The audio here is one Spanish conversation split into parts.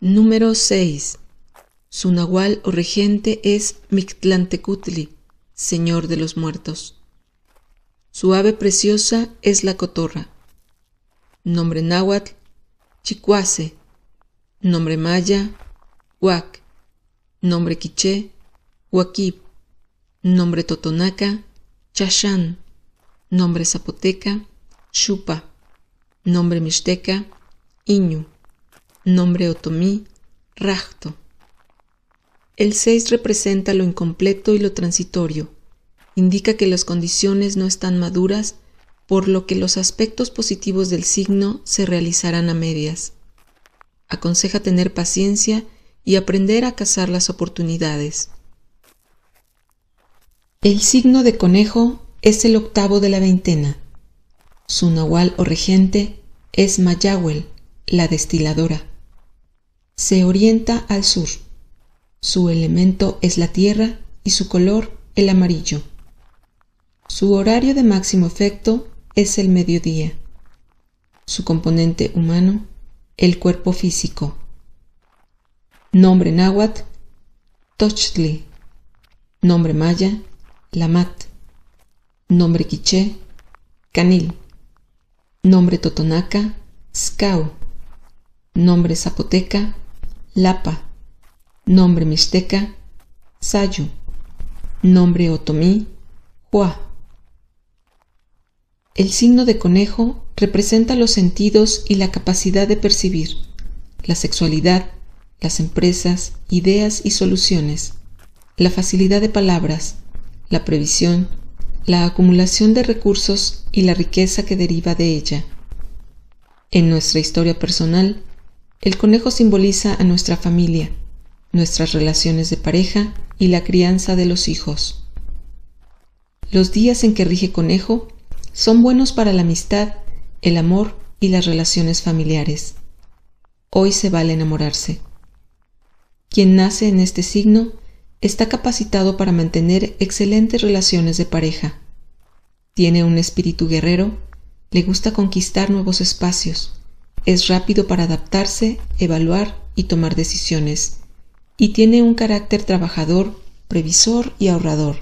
Número 6. Su nahual o regente es Mictlantecutli, señor de los muertos. Su ave preciosa es la cotorra. Nombre náhuatl, Chicuase. Nombre maya, Huac. Nombre quiché, Huaquib. Nombre totonaca, Chachán. Nombre zapoteca, Chupa. Nombre mixteca, Iñu. Nombre otomí, Rajto. El 6 representa lo incompleto y lo transitorio. Indica que las condiciones no están maduras, por lo que los aspectos positivos del signo se realizarán a medias. Aconseja tener paciencia y aprender a cazar las oportunidades. El signo de conejo es el octavo de la veintena. Su nahual o regente es Mayahuel, la destiladora. Se orienta al sur. Su elemento es la tierra y su color el amarillo. Su horario de máximo efecto es el mediodía. Su componente humano, el cuerpo físico. Nombre náhuatl, Tochtli. Nombre maya, Lamat. Nombre quiché, Canil. Nombre totonaca, Scau. Nombre zapoteca, Lapa. Nombre mixteca, Sayu. Nombre otomí, Hua. El signo de conejo representa los sentidos y la capacidad de percibir, la sexualidad, las empresas, ideas y soluciones, la facilidad de palabras, la previsión, la acumulación de recursos y la riqueza que deriva de ella. En nuestra historia personal, el conejo simboliza a nuestra familia, nuestras relaciones de pareja y la crianza de los hijos. Los días en que rige conejo son buenos para la amistad, el amor y las relaciones familiares. Hoy se vale enamorarse. Quien nace en este signo está capacitado para mantener excelentes relaciones de pareja. Tiene un espíritu guerrero, le gusta conquistar nuevos espacios, es rápido para adaptarse, evaluar y tomar decisiones, y tiene un carácter trabajador, previsor y ahorrador.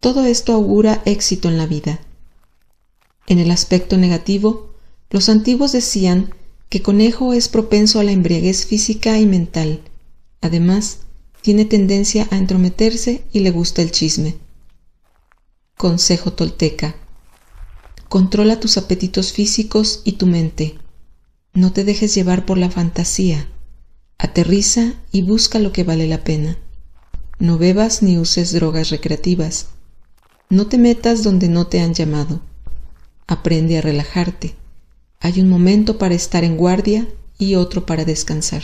Todo esto augura éxito en la vida. En el aspecto negativo, los antiguos decían que Conejo es propenso a la embriaguez física y mental. Además, tiene tendencia a entrometerse y le gusta el chisme. Consejo tolteca. Controla tus apetitos físicos y tu mente. No te dejes llevar por la fantasía. Aterriza y busca lo que vale la pena. No bebas ni uses drogas recreativas. No te metas donde no te han llamado. Aprende a relajarte. Hay un momento para estar en guardia y otro para descansar.